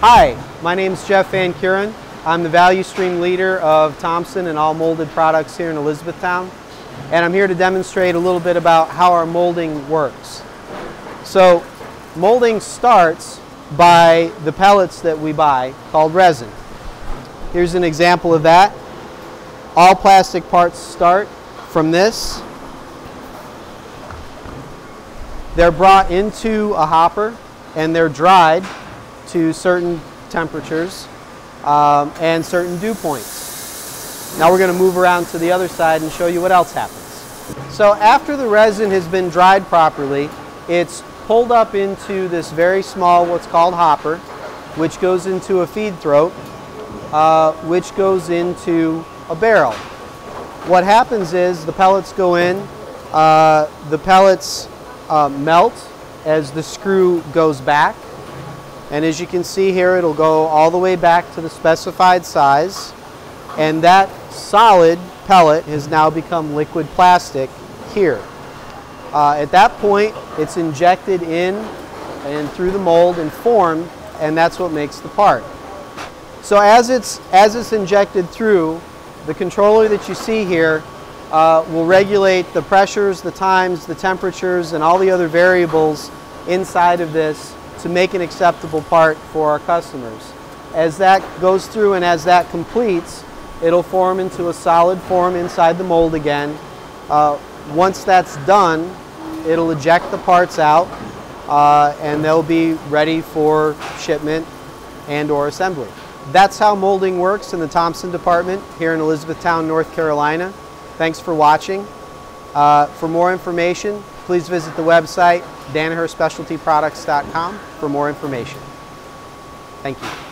Hi, my name is Jeff Van Kuren. I'm the value stream leader of Thomson and all molded products here in Elizabethtown. And I'm here to demonstrate a little bit about how our molding works. So molding starts by the pellets that we buy called resin. Here's an example of that. All plastic parts start from this. They're brought into a hopper and they're dried to certain temperatures um, and certain dew points. Now we're going to move around to the other side and show you what else happens. So after the resin has been dried properly, it's pulled up into this very small what's called hopper, which goes into a feed throat, uh, which goes into a barrel. What happens is the pellets go in, uh, the pellets uh, melt as the screw goes back, and as you can see here, it'll go all the way back to the specified size. And that solid pellet has now become liquid plastic here. Uh, at that point, it's injected in and through the mold and formed, and that's what makes the part. So as it's, as it's injected through, the controller that you see here uh, will regulate the pressures, the times, the temperatures, and all the other variables inside of this to make an acceptable part for our customers. As that goes through and as that completes, it'll form into a solid form inside the mold again. Uh, once that's done, it'll eject the parts out uh, and they'll be ready for shipment and or assembly. That's how molding works in the Thomson department here in Elizabethtown, North Carolina. Thanks for watching. Uh, for more information, please visit the website danaherspecialtyproducts.com for more information. Thank you.